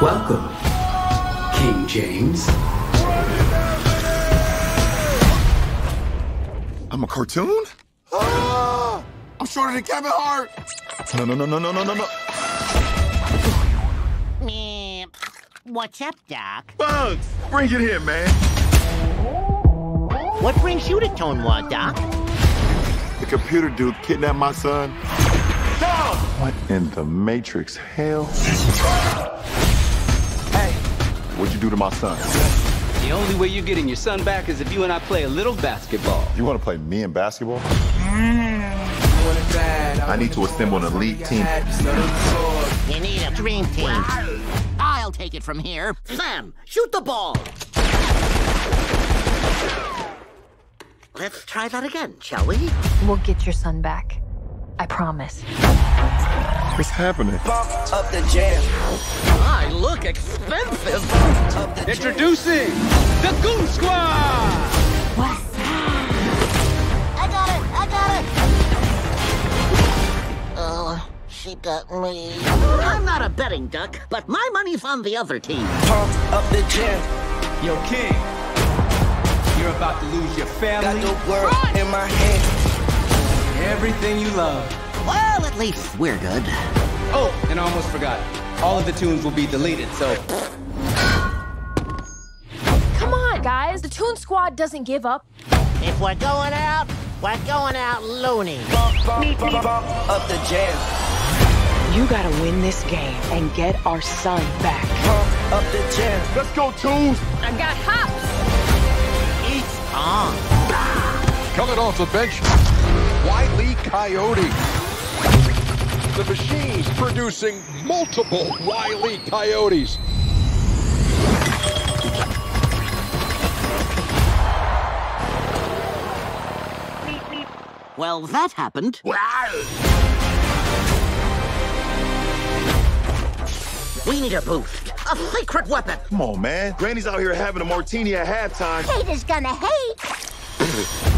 Welcome, King James. I'm a cartoon? Ah, I'm shorter than Kevin Hart. No, no, no, no, no, no, no, no. Meh. What's up, Doc? Bugs, bring it here, man. What brings you to Tune World, Doc? The computer dude kidnapped my son. No! What in the Matrix hell? Hey, what'd you do to my son? The only way you're getting your son back is if you and I play a little basketball. You want to play me in basketball? Mm. I need to assemble an elite team. You need a dream team. I'll take it from here. Sam, shoot the ball. Let's try that again, shall we? We'll get your son back. I promise. What's happening? Up the jam. I look expensive. Up the Introducing the Goon Squad! I got it. I got it. Oh, she got me. I'm not a betting duck, but my money's on the other team. Pump up the jam. Yo, King, you're about to lose your family. Got the world in my hand. everything you love. Well, at least we're good. Oh, and I almost forgot. All of the Toons will be deleted, so Come on, guys. The Toon Squad doesn't give up. If we're going out, we're going out loony. Bump, bump, bump, bump up the jam. You gotta win this game and get our son back. Pump up the jam. Let's go, Toons! I got hops. It's on. Coming off the bench, Wiley Coyote. The machine's producing multiple Wiley Coyotes. Well, that happened. We need a boost. A secret weapon. Come on, man. Granny's out here having a martini at halftime. Hate is gonna hate.